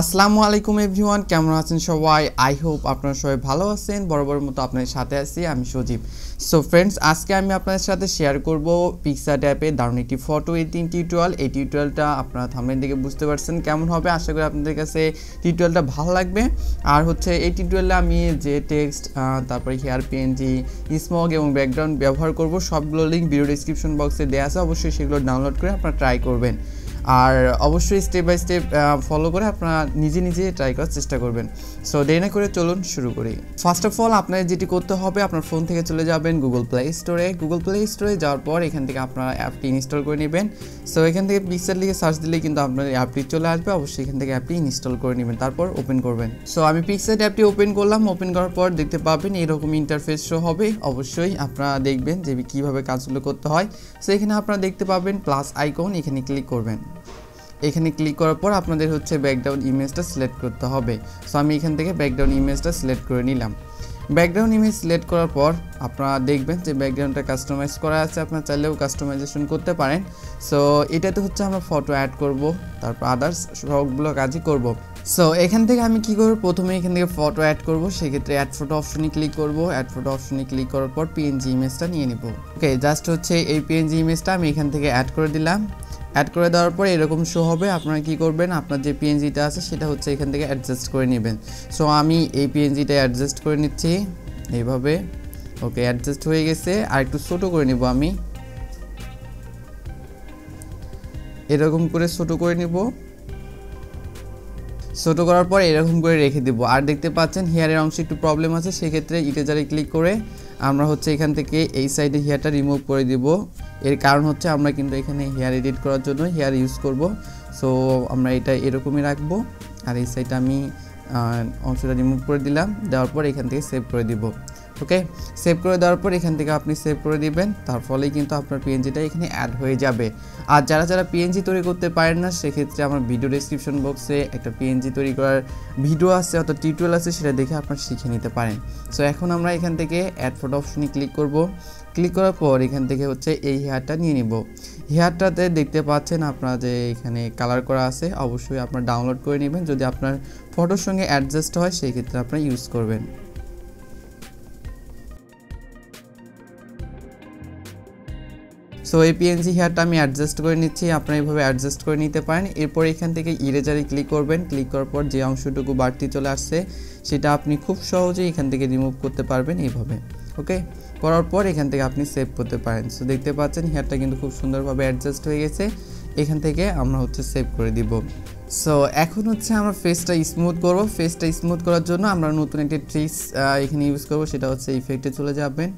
আসসালামু আলাইকুম এভরিওয়ান, কেমন আছেন সবাই? আই হোপ আপনারা সবাই ভালো আছেন বরাবর মতো আপনাদের সাথে আছি আমি সজীব। সো ফ্রেন্ডস আজকে আমি আপনাদের সাথে শেয়ার করব পিক্সা ট্যাপে দারুণ একটি ফটো এডিটিং টিউটোরিয়াল এই টিউটোরিয়ালটা আপনারা থামের দিকে বুঝতে পারছেন কেমন হবে। আশা করি আপনাদের কাছে টিউটোরিয়ালটা ভালো লাগবে। আর হচ্ছে এই টিউটোরিয়ালে আমি যে টেক্সট তারপরে হেয়ার পিএনজি স্মগ এবং ব্যাকগ্রাউন্ড ব্যবহার করব, সবগুলো লিঙ্ক ভিডিও ডিসক্রিপশন বক্সে দেওয়া আছে। অবশ্যই সেগুলো ডাউনলোড করে আপনারা ট্রাই করবেন। আর অবশ্যই স্টেপ বাই স্টেপ ফলো করে আপনারা নিজে নিজে ট্রাই করার চেষ্টা করবেন। সো দেরি না করে চলুন শুরু করি। ফার্স্ট অফ অল আপনার যেটি করতে হবে, আপনার ফোন থেকে চলে যাবেন গুগল প্লে স্টোরে গুগল প্লে স্টোরে যাওয়ার পর এখান থেকে আপনারা অ্যাপটি ইনস্টল করে নেবেন। সো এখান থেকে পিকচার লিখে সার্চ দিলে কিন্তু আপনার অ্যাপটি চলে আসবে। অবশ্যই এখান থেকে অ্যাপটি ইনস্টল করে নেবেন, তারপর ওপেন করবেন। সো আমি পিক্সার অ্যাপটি ওপেন করলাম। ওপেন করার পর দেখতে পাবেন এরকম ইন্টারফেস শো হবে। অবশ্যই আপনারা দেখবেন যে কীভাবে কাজগুলো করতে হয়। সো এখানে আপনারা দেখতে পাবেন প্লাস আইকন এখানে ক্লিক করবেন। এখানে ক্লিক করার পর আপনাদের হচ্ছে ব্যাকগ্রাউন্ড ইমেজটা সিলেক্ট করতে হবে। সো আমি এখান থেকে ব্যাকগ্রাউন্ড ইমেজটা সিলেক্ট করে নিলাম। ব্যাকগ্রাউন্ড ইমেজ সিলেক্ট করার পর আপনারা দেখবেন যে ব্যাকগ্রাউন্ডটা কাস্টমাইজ করা আছে, আপনারা চাইলেও কাস্টমাইজেশন করতে পারেন। সো এটাতে হচ্ছে আমরা ফটো অ্যাড করব, তারপর আদার্স সবগুলো কাজই করব। সো এখান থেকে আমি কি করব? প্রথমে এখান থেকে ফটো অ্যাড করব, সেক্ষেত্রে অ্যাড ফটো অপশনে ক্লিক করব। অ্যাড ফটো অপশনে ক্লিক করার পর পিএনজি ইমেজটা নিয়ে নিব। ওকে জাস্ট হচ্ছে এই পিএনজি ইমেজটা আমি এখান থেকে অ্যাড করে দিলাম। অ্যাড করে দেওয়ার পর এরকম শো হবে। আপনারা কি করবেন? আপনার যে পিএনজিটা আছে, সেটা হচ্ছে এখান থেকে অ্যাডজাস্ট করে নেবেন। সো আমি এই পিএনজিটা অ্যাডজাস্ট করে নিচ্ছি। এইভাবে। ওকে অ্যাডজাস্ট হয়ে গেছে। আর একটু ছোটো করে নিব আমি। এরকম করে ছোটো করে নিব। ছোট করার পর এরকম করে রেখে দিব। আর দেখতে পাচ্ছেন হেয়ারের অংশে একটু প্রবলেম আছে। সেক্ষেত্রে ইটেজারে ক্লিক করে আমরা হচ্ছে এখান থেকে এই সাইডে হেয়ারটা রিমুভ করে দিব। এর কারণ হচ্ছে আমরা কিন্তু এখানে হেয়ার এডিট করার জন্য হেয়ার ইউজ করব। সো আমরা এটা এরকমই রাখব। আর এই সাইডটা আমি অংশটা রিমুভ করে দিলাম। দেওয়ার পর এখান থেকে সেভ করে দিব। ওকে? সেভ করে দেওয়ার পর এখান থেকে আপনি সেভ করে দিবেন। তার ফলেই কিন্তু আপনার পিএনজিটা এখানে অ্যাড হয়ে যাবে। আর যারা যারা পিএনজি তৈরি করতে পারেন না, সেক্ষেত্রে আমার ভিডিও ডিসক্রিপশন বক্সে একটা পিএনজি তৈরি করার ভিডিও আছে, অর্থাৎ টিউটোরিয়াল আছে, সেটা দেখে আপনারা শিখে নিতে পারেন। সো এখন আমরা এখান থেকে অ্যাড ফটো অপশনে ক্লিক করব। ক্লিক করার পর এখান থেকে হচ্ছে এই হেয়ারটা নিয়ে নিব। হেয়ারটাতে দেখতে পাচ্ছেন আপনারা যে এখানে কালার করা আছে, অবশ্যই আপনার ডাউনলোড করে নেবেন। যদি আপনার ফটোর সঙ্গে অ্যাডজাস্ট হয় সেই ক্ষেত্রে আপনারা ইউজ করবেন। সো এই পিএনজি হেয়ারটা আমি অ্যাডজাস্ট করে নিচ্ছি। আপনারা এইভাবে অ্যাডজাস্ট করে নিতে পারেন। এরপর এখান থেকে ইরেজারে ক্লিক করবেন। ক্লিক করার পর যে অংশটুকু বাড়তি চলে আসছে, সেটা আপনি খুব সহজেই এখান থেকে রিমুভ করতে পারবেন এইভাবে। ওকে করার পর এখান থেকে আপনি সেভ করতে পারেন। সো দেখতে পাচ্ছেন হেয়ারটা কিন্তু খুব সুন্দরভাবে অ্যাডজাস্ট হয়ে গেছে। এখান থেকে আমরা হচ্ছে সেভ করে দিব। সো এখন হচ্ছে আমরা ফেসটা স্মুথ করব। ফেসটা স্মুথ করার জন্য আমরা নতুন একটি ট্রিক্স এখানে ইউজ করব। সেটা হচ্ছে ইফেক্টে চলে যাবেন।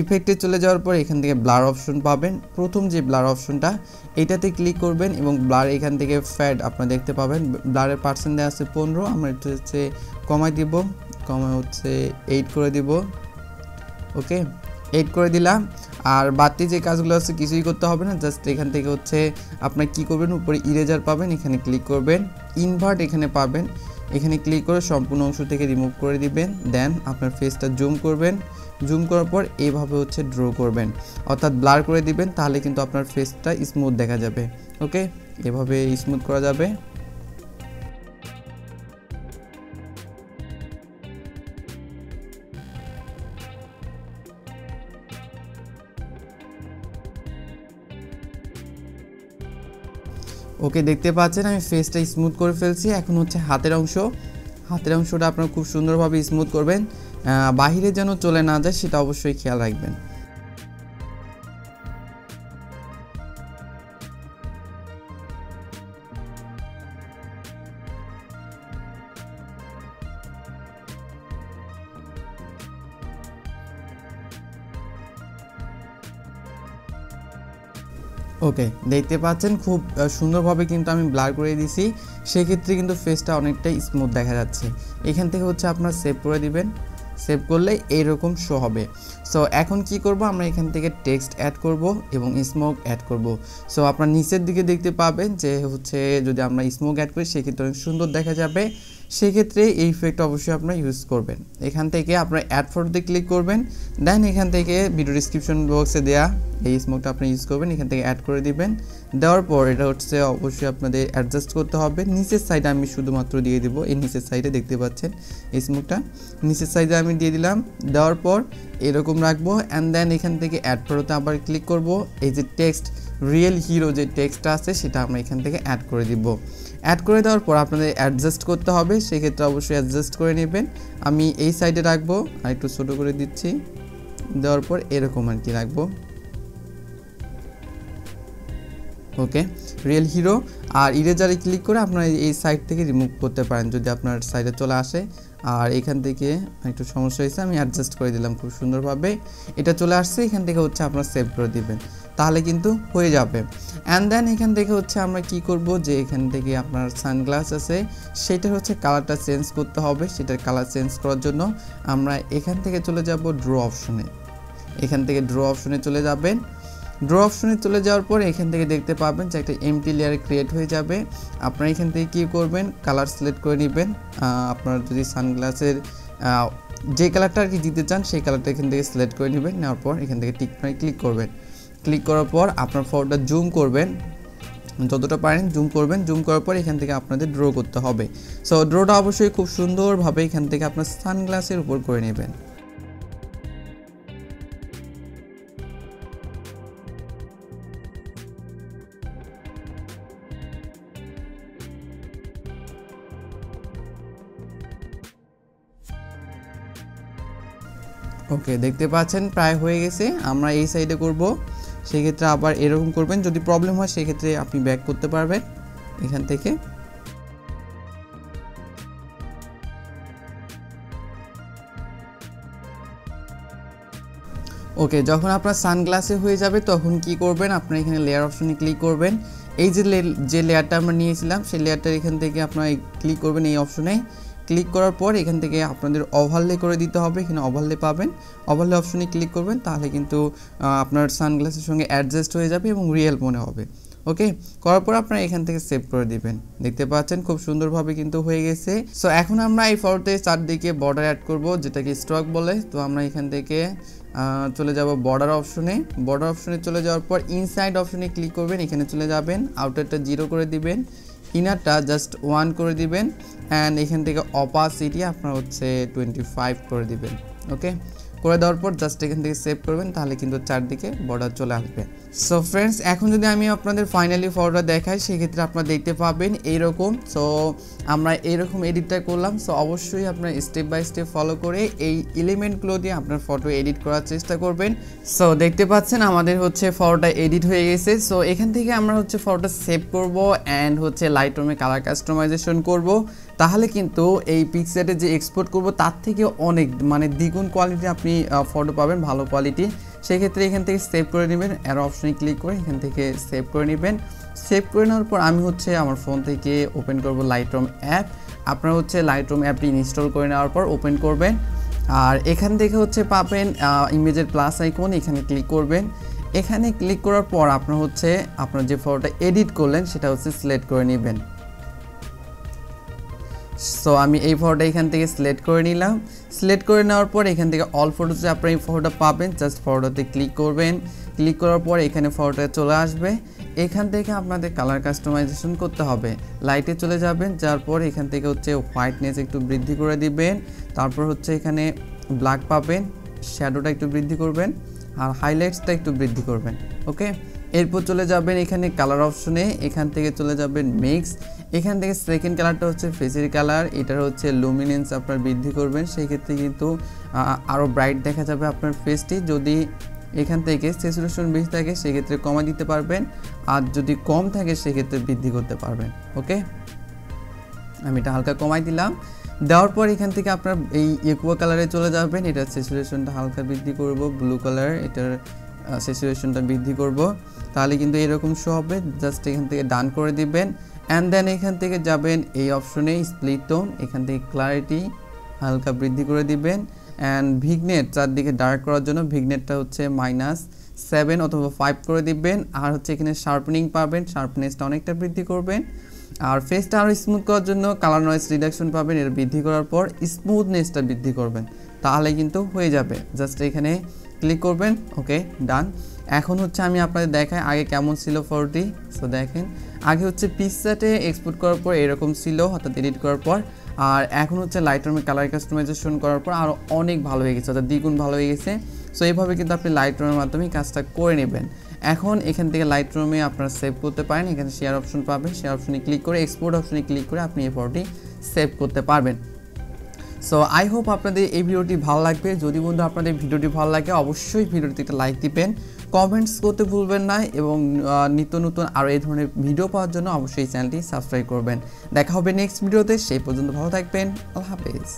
ইফেক্টে চলে যাওয়ার পর এখান থেকে ব্লার অপশন পাবেন। প্রথম যে ব্লার অপশনটা এটাতে ক্লিক করবেন এবং ব্লার এখান থেকে ফ্যাড আপনারা দেখতে পাবেন। ব্লারের পার্সেন্ট দেওয়া আছে পনেরো, আমরা একটু হচ্ছে কমাই দিব। কমাই হচ্ছে এইট করে দিব। ওকে এইট করে দিলাম। আর বাড়তি যে কাজগুলো আছে কিছুই করতে হবে না। জাস্ট এখান থেকে হচ্ছে আপনার কি করবেন? উপরে ইরেজার পাবেন, এখানে ক্লিক করবেন। ইনভার্ট এখানে পাবেন। এখানে ক্লিক করে সম্পূর্ণ অংশ থেকে রিমুভ করে দিবেন। দেন আপনার ফেসটা জুম করবেন। জুম করার পর এইভাবে হচ্ছে ড্র করবেন। অর্থাৎ ব্লার করে দিবেন, তাহলে কিন্তু আপনার ফেসটা স্মুথ দেখা যাবে। ওকে এভাবে স্মুথ করা যাবে। ওকে দেখতে পাচ্ছেন, আমি ফেসটা স্মুথ করে ফেলছি। এখন হচ্ছে হাতের অংশ। হাতের অংশটা আপনার খুব সুন্দরভাবে স্মুথ করবেন। বাহিরে যেন চলে না যায়, সেটা অবশ্যই খেয়াল রাখবেন। ওকে, দেখতে পাচ্ছেন, খুব সুন্দরভাবে কিন্তু আমি ব্লার করে দিছি সেক্ষেত্রে কিন্তু ফেসটা অনেকটাই স্মুথ দেখা যাচ্ছে। এখান থেকে হচ্ছে আপনার সেভ করে দিবেন। সেভ করলে এইরকম শো হবে। সো এখন কি করব? আমরা এখান থেকে টেক্সট অ্যাড করব এবং স্মোক অ্যাড করব। সো আপনার নিচের দিকে দেখতে পাবেন যে হচ্ছে যদি আমরা স্মোক অ্যাড করি, সেক্ষেত্রে অনেক সুন্দর দেখা যাবে। সেক্ষেত্রে এই ইফেক্ট অবশ্যই আপনারা ইউজ করবেন। এখান থেকে আপনারা অ্যাড ফটোতে ক্লিক করবেন দেন এখান থেকে ভিডিও ডিসক্রিপশন বক্সে দেওয়া এই স্মোকটা আপনি ইউজ করবেন, এখান থেকে অ্যাড করে দিবেন। দেওয়ার পর এটা হচ্ছে অবশ্যই আপনাদের অ্যাডজাস্ট করতে হবে। নিচের সাইডে আমি শুধুমাত্র দিয়ে দিব, এই নিচের সাইডে দেখতে পাচ্ছেন এই স্মোকটা নিচের সাইডে আমি দিয়ে দিলাম, দেওয়ার পর এরকম রাখব অ্যান্ড দেন এখান থেকে অ্যাড ফটোতে আবার ক্লিক করব। এই যে টেক্সট রিয়েল হিরো যে টেক্সটটা আছে, সেটা আমরা এখান থেকে অ্যাড করে দিব। অ্যাড করে দেওয়ার পর আপনাদের অ্যাডজাস্ট করতে হবে, সেক্ষেত্রে অবশ্যই অ্যাডজাস্ট করে নেবেন। আমি এই সাইডে রাখব, আর একটু ছোটো করে দিচ্ছি। দেওয়ার পর এরকম আর কি রাখব। ওকে রিয়েল হিরো আর ইরেজারে ক্লিক করে আপনারা এই সাইড থেকে রিমুভ করতে পারেন, যদি আপনার সাইডে চলে আসে। আর এখান থেকে একটু সমস্যা হয়েছে, আমি অ্যাডজাস্ট করে দিলাম খুব সুন্দরভাবে। এটা চলে আসছে, এখান থেকে হচ্ছে আপনারা সেভ করে দিবেন। তাহলে কিন্তু হয়ে যাবে। অ্যান্ড দেন এখান থেকে হচ্ছে আমরা কি করব যে এখান থেকে আপনার সানগ্লাস আছে, সেটার হচ্ছে কালারটা চেঞ্জ করতে হবে, সেটার কালার চেঞ্জ করার জন্য আমরা এখান থেকে চলে যাব ড্র অপশনে এখান থেকে ড্র অপশনে চলে যাবেন। ড্র অপশনে চলে যাওয়ার পর এখান থেকে দেখতে পাবেন যে একটা এমটি লেয়ার ক্রিয়েট হয়ে যাবে। আপনারা এখান থেকে কী করবেন? কালার সিলেক্ট করে নেবেন। আপনার যদি সানগ্লাসের যে কালারটা আর কি দিতে চান, সেই কালারটা এখান থেকে সিলেক্ট করে নেবেন। নেওয়ার পর এখান থেকে টিক মানে ক্লিক করবেন। ক্লিক করার পর আপনার ফটোটা জুম করবেন। যতটা পারেন জুম করবেন। জুম করার পর এখান থেকে আপনাদের ড্র করতে হবে। সো ড্রটা অবশ্যই খুব সুন্দরভাবে এখান থেকে আপনার সানগ্লাসের উপর করে নেবেন। ওকে দেখতে পাচ্ছেন প্রায় হয়ে গেছে। আমরা এই সাইডে করব। সেক্ষেত্রে আবার এরকম করবেন, যদি প্রবলেম হয় সেক্ষেত্রে আপনি ব্যাক করতে পারবেন এখান থেকে। ওকে যখন আপনার সানগ্লাসে হয়ে যাবে, তখন কি করবেন? আপনার এখানে লেয়ার অপশনে ক্লিক করবেন। এই যে যে লেয়ারটা আমরা নিয়েছিলাম, সেই লেয়ারটা এখান থেকে আপনার ক্লিক করবেন এই অপশনে ক্লিক করার পর এখান থেকে আপনাদের ওভারলে করে দিতে হবে, এখানে ওভারলে পাবেন। ওভারলে অপশনে ক্লিক করবেন, তাহলে কিন্তু আপনার সানগ্লাসের সঙ্গে অ্যাডজাস্ট হয়ে যাবে এবং রিয়েল মনে হবে। ওকে করার পর আপনারা এখান থেকে সেভ করে দিবেন। দেখতে পাচ্ছেন, খুব সুন্দরভাবে কিন্তু হয়ে গেছে। সো এখন আমরা এই ফটোতে চারদিকে বর্ডার অ্যাড করব, যেটাকে স্টক বলে। তো আমরা এখান থেকে চলে যাব বর্ডার অপশনে বর্ডার অপশনে চলে যাওয়ার পর ইনসাইড অপশনে ক্লিক করবেন, এখানে চলে যাবেন। আউটারটা জিরো করে দিবেন। ইনারটা জাস্ট ওয়ান করে দিবেন অ্যান্ড এখান থেকে অপাসিটি আপনার হচ্ছে টোয়েন্টি ফাইভ করে দিবেন ওকে করে দেওয়ার পর জাস্ট এখান থেকে সেভ করবেন, তাহলে কিন্তু চারদিকে বর্ডার চলে আসবে। সো ফ্রেন্ডস এখন যদি আমি আপনাদের ফাইনালি ফটোটা দেখাই, সেক্ষেত্রে আপনারা দেখতে পাবেন এইরকম। সো আমরা এইরকম এডিটটা করলাম। সো অবশ্যই আপনার স্টেপ বাই স্টেপ ফলো করে এই এলিমেন্টগুলো দিয়ে আপনার ফটো এডিট করার চেষ্টা করবেন। সো দেখতে পাচ্ছেন আমাদের হচ্ছে ফটোটা এডিট হয়ে গেছে। সো এখান থেকে আমরা হচ্ছে ফটোটা সেভ করব অ্যান্ড হচ্ছে লাইট রুমে কালার কাস্টমাইজেশন করব। তাহলে কিন্তু এই পিকচারে যে এক্সপোর্ট করব, তার থেকে অনেক মানে দ্বিগুণ কোয়ালিটি আপনি ফটো পাবেন, ভালো কোয়ালিটি সেক্ষেত্রে এখান থেকে সেভ করে নেবেন অ্যারো অপশনে ক্লিক করে এখান থেকে সেভ করে নেবেন। সেভ করে নেওয়ার পর আমি হচ্ছে আমার ফোন থেকে ওপেন করব লাইটরুম অ্যাপ আপনারা হচ্ছে লাইটরুম অ্যাপটি ইনস্টল করে নেওয়ার পর ওপেন করবেন। আর এখান থেকে হচ্ছে পাবেন ইমেজের প্লাস আইকন এখানে ক্লিক করবেন। এখানে ক্লিক করার পর আপনার হচ্ছে আপনার যে ফটোটা এডিট করলেন, সেটা হচ্ছে সিলেক্ট করে নেবেন। সো আমি এই ফটোটা এখান থেকে সিলেক্ট করে নিলাম। সিলেক্ট করে নেওয়ার পর এখান থেকে অল ফটোতে আপনার এই ফটোটা পাবেন। জাস্ট ফটোতে ক্লিক করবেন। ক্লিক করার পর এখানে ফটোটা চলে আসবে। এখান থেকে আপনাদের কালার কাস্টমাইজেশন করতে হবে। লাইটে চলে যাবেন। যার পর এখান থেকে হচ্ছে হোয়াইটনেস একটু বৃদ্ধি করে দিবেন। তারপর হচ্ছে এখানে ব্ল্যাক পাবেন। শ্যাডোটা একটু বৃদ্ধি করবেন। আর হাইলাইটসটা একটু বৃদ্ধি করবেন। ওকে এরপর চলে যাবেন এখানে কালার অপশনে এখান থেকে চলে যাবেন মিক্স এখান থেকে সেকেন্ড কালারটা হচ্ছে ফেসের কালার এটার হচ্ছে লুমিনেন্স আপনার বৃদ্ধি করবেন সেই ক্ষেত্রে কিন্তু আরও ব্রাইট দেখা যাবে আপনার ফেসটি যদি এখান থেকে স্যাচুরেশন বেশি থাকে, সেক্ষেত্রে কমা দিতে পারবেন। আর যদি কম থাকে, সেক্ষেত্রে বৃদ্ধি করতে পারবেন ওকে আমি এটা হালকা কমাই দিলাম। দেওয়ার পর এখান থেকে আপনার এই একুয়া কালারে চলে যাবেন। এটার স্যাচুরেশনটা হালকা বৃদ্ধি করব। ব্লু কালার এটার স্যাচুরেশনটা বৃদ্ধি করব। তাহলে কিন্তু এরকম শো হবে। জাস্ট এখান থেকে ডান করে দিবেন। অ্যান্ড দেন এখান থেকে যাবেন, এই অপশনে স্প্লিট টোন এখান থেকে ক্লারিটি হালকা বৃদ্ধি করে দিবেন। অ্যান্ড ভিগনেট চারদিকে ডার্ক করার জন্য ভিগনেটটা হচ্ছে মাইনাস সেভেন অথবা ফাইভ করে দিবেন। আর হচ্ছে এখানে শার্পনিং পাবেন। শার্পনেসটা অনেকটা বৃদ্ধি করবেন। আর ফেসটা আরও স্মুথ করার জন্য কালার নয়েস রিডাকশন পাবেন। এটা বৃদ্ধি করার পর স্মুথনেসটা বৃদ্ধি করবেন। তাহলে কিন্তু হয়ে যাবে। জাস্ট এখানে ক্লিক করবেন ওকে ডান এখন হচ্ছে আমি আপনাদের দেখাই আগে কেমন ছিল ফটোটি সো দেখেন, আগে হচ্ছে পিকচারটে এক্সপোর্ট করার পর এরকম ছিল, অর্থাৎ এডিট করার পর। আর এখন হচ্ছে লাইট রুমে কালার কাস্টমাইজেশন করার পর আরও অনেক ভালো হয়ে গেছে, অর্থাৎ দ্বিগুণ ভালো হয়ে গেছে। সো এইভাবে কিন্তু আপনি লাইট রুমের মাধ্যমে কাজটা করে নেবেন। এখন এখান থেকে লাইট রুমে আপনারা সেভ করতে পারেন, এখানে শেয়ার অপশন পাবেন শেয়ার অপশনে ক্লিক করে এক্সপোর্ট অপশনে ক্লিক করে আপনি এই ফটোটি সেভ করতে পারবেন। সো আই হোপ আপনাদের এই ভিডিওটি ভালো লাগবে। যদি বন্ধু আপনাদের ভিডিওটি ভালো লাগে, অবশ্যই ভিডিওটিতে একটা লাইক দিবেন। কমেন্টস করতে ভুলবেন না এবং নিত্য নতুন আরও এই ধরনের ভিডিও পাওয়ার জন্য অবশ্যই চ্যানেলটি সাবস্ক্রাইব করবেন। দেখা হবে নেক্সট ভিডিওতে সেই পর্যন্ত ভালো থাকবেন। আল্লাহ হাফেজ।